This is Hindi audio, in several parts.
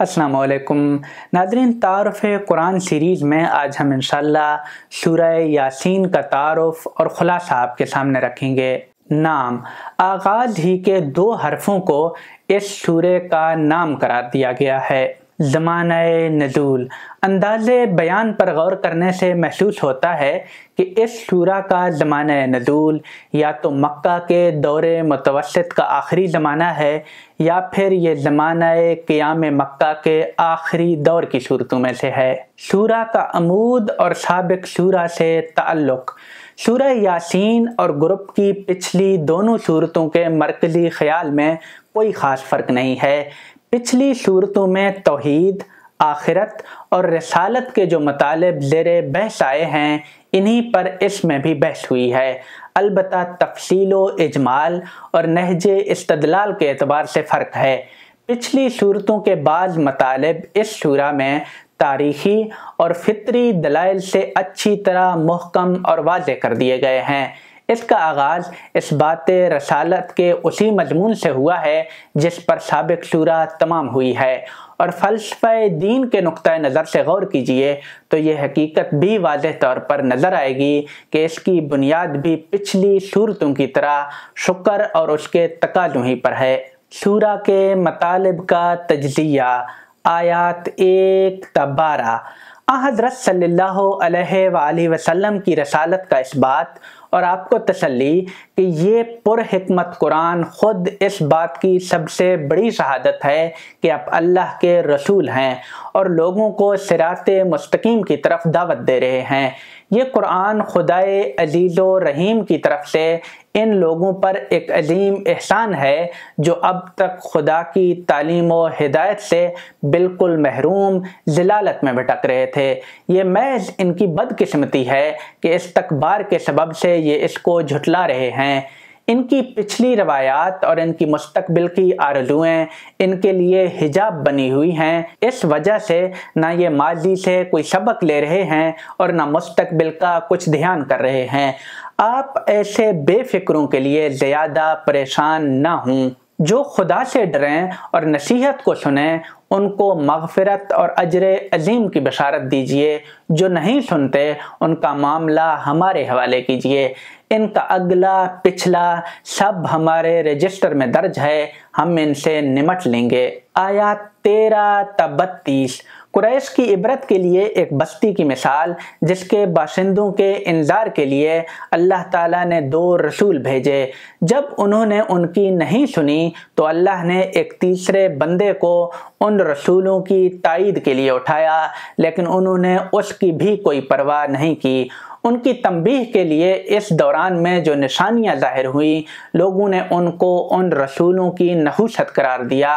असलकुम नाजरीन, तारफ़ कुरान सीरीज़ में आज हम इनशाला सूरह यासिन का तारफ़ और ख़ुलासा आपके सामने रखेंगे। नाम, आगाज़ ही के दो हरफों को इस सूर्य का नाम करार दिया गया है। ज़मान नजूल। अंदाज बयान पर गौर करने से महसूस होता है कि इस शूरा का ज़मान नजूल, या तो मक्का के दौर मुतवसत का आखिरी ज़माना है, या फिर ये ज़माना क़याम मक्का के आखिरी दौर की सूरतों में से है। शूरा का अमूद और सबक शूरा से ताल्लुक़। सूरह यासीन और ग्रुप की पिछली दोनों सूरतों के मरकज़ी ख्याल में कोई ख़ास फ़र्क नहीं है। पिछली सूरतों में तोहद, आखिरत और रसालत के जो मतलब ज़ेर बहस आए हैं, इन्हीं पर इसमें भी बहस हुई है। अलबत् तफसील, इजमाल और नहज इस्तदलाल के अतबार से फ़र्क है। पिछली सूरतों के बाद मतलब इस शूरा में तारीखी और फितरी दलाइल से अच्छी तरह महकम और वाज कर दिए गए हैं। इसका आगाज़ इस बात रसालत के उसी मजमून से हुआ है, जिस पर सबक शूरा तमाम हुई है। और फ़लसफ़ दीन के नुक़ नज़र से गौर कीजिए तो ये हकीकत भी वाज तौर पर नज़र आएगी कि इसकी बुनियाद भी पिछली सूरतों की तरह शुक्र और उसके तकाजों ही पर है। सूरा के मतलब का तजिया आयात एक तबारा हज़रत सल्लल्लाहु अलैहि की रसालत का इस बात और आपको तसल्ली कि ये पुरहमत कुरान ख़ुद इस बात की सबसे बड़ी शहादत है कि आप अल्लाह के रसूल हैं और लोगों को सिरात मुस्तकीम की तरफ़ दावत दे रहे हैं। ये कुरान खुदाए अज़ीज़ रहीम की तरफ़ से इन लोगों पर एक अजीम एहसान है, जो अब तक खुदा की तालीम व हिदायत से बिल्कुल महरूम जलालत में भटक रहे थे। ये महज इनकी बदकिस्मती है कि इस तकबार के सबब से ये इसको झुटला रहे हैं। इनकी पिछली रवायात और इनकी मुस्तकबिल की आरजुएँ इनके लिए हिजाब बनी हुई हैं। इस वजह से ना ये माजी से कोई सबक ले रहे हैं और ना मुस्तकबिल का कुछ ध्यान कर रहे हैं। आप ऐसे बेफिक्रों के लिए ज़्यादा परेशान ना हों। जो खुदा से डरें और नसीहत को सुनें, उनको मगफरत और अजर अजीम की बशारत दीजिए। जो नहीं सुनते, उनका मामला हमारे हवाले कीजिए। इनका अगला, पिछला सब हमारे रजिस्टर में दर्ज है। हम इनसे निमट लेंगे। आया तेरह तबत्तीस। कुरैश की इबरत के लिए एक बस्ती की मिसाल, जिसके बाशिंदों के इंजार के लिए अल्लाह ताला ने दो रसूल भेजे। जब उन्होंने उनकी नहीं सुनी तो अल्लाह ने एक तीसरे बंदे को उन रसूलों की तइद के लिए उठाया, लेकिन उन्होंने उसकी भी कोई परवाह नहीं की। उनकी तंबीह के लिए इस दौरान में जो निशानियाँ ज़ाहिर हुई, लोगों ने उनको उन रसूलों की नहुसत करार दिया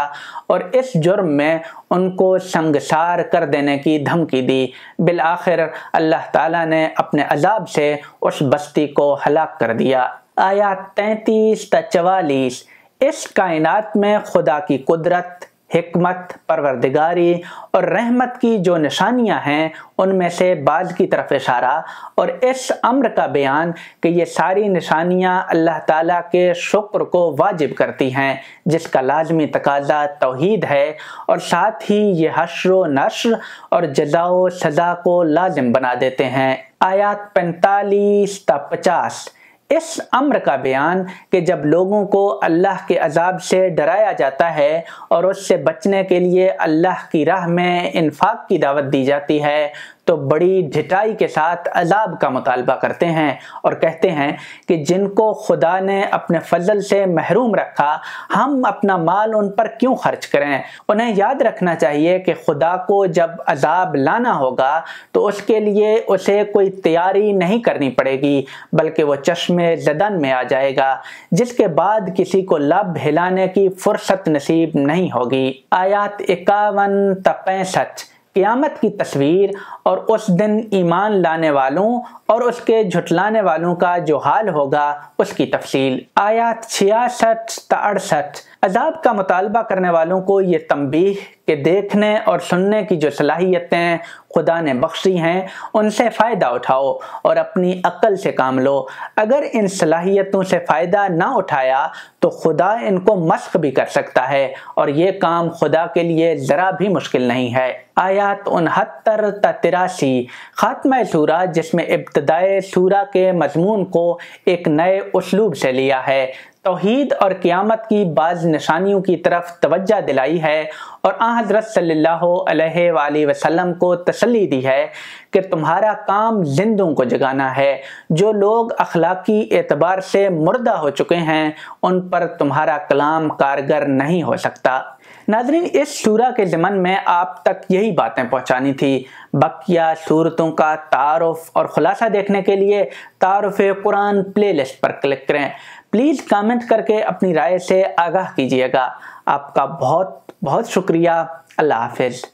और इस जुर्म में उनको संगसार कर देने की धमकी दी। बिल आखिर अल्लाह ताला ने अपने अजाब से उस बस्ती को हलाक कर दिया। आया तैतीस चवालीस, इस कायनात में खुदा की कुदरत हिकमत, परवरदिगारी और रहमत की जो निशानियाँ हैं, उनमें से बाद की तरफ़ इशारा। और इस अम्र का बयान कि ये सारी निशानियाँ अल्लाह ताला के शुक्र को वाजिब करती हैं, जिसका लाजमी तकाजा तोहद है, और साथ ही ये हशर नशर और जजाओ सज़ा को लाजिम बना देते हैं। आयात पैंतालीस ता पचास। इस अम्र का बयान कि जब लोगों को अल्लाह के अजाब से डराया जाता है और उससे बचने के लिए अल्लाह की राह में इन्फाक की दावत दी जाती है तो बड़ी ढिटाई के साथ अजाब का मुतालबा करते हैं और कहते हैं कि जिनको खुदा ने अपने फजल से महरूम रखा, हम अपना माल उन पर क्यों खर्च करें? उन्हें याद रखना चाहिए कि खुदा को जब अजाब लाना होगा तो उसके लिए उसे कोई तैयारी नहीं करनी पड़ेगी, बल्कि वो चश्मे जदन में आ जाएगा, जिसके बाद किसी को लब हिलाने की फुर्सत नसीब नहीं होगी। आयात इक्यावन तपैंसठ क़यामत की तस्वीर और उस दिन ईमान लाने वालों और उसके झुटलाने वालों का जो हाल होगा, उसकी तफसील। आयात छियासठ अड़सठ अजाब का मुतालबा करने वालों को ये तमबीह के देखने और सुनने की जो सलाहियतें खुदा ने बख्शी हैं, उनसे फ़ायदा उठाओ और अपनी अक्ल से काम लो। अगर इन सलाहियतों से फ़ायदा ना उठाया तो खुदा इनको मस्क भी कर सकता है और ये काम खुदा के लिए ज़रा भी मुश्किल नहीं है। आयात उनहत्तर तिरासी, ख़ात्मा सूरा, जिसमें इब्तदाई सूरा के मजमून को एक नए उसलूब से लिया है। तोहीद और क़्यामत की बाज़ निशानियों की तरफ़ तवज्जा दिलाई है और आ हज़रत सल्लल्लाहु अलैहि को तसली दी है कि तुम्हारा काम जिंदों को जगाना है। जो लोग अखलाकी एतबार से मुर्दा हो चुके हैं, उन पर तुम्हारा कलाम कारगर नहीं हो सकता। नाजरीन, इस शूरा के ज़मन में आप तक यही बातें पहुंचानी थी। बकिया, सूरतों का तारफ़ और खुलासा देखने के लिए तारफ़ कुरान प्लेलिस्ट पर क्लिक करें। प्लीज़ कमेंट करके अपनी राय से आगाह कीजिएगा। आपका बहुत बहुत शुक्रिया। अल्लाह हाफिज़।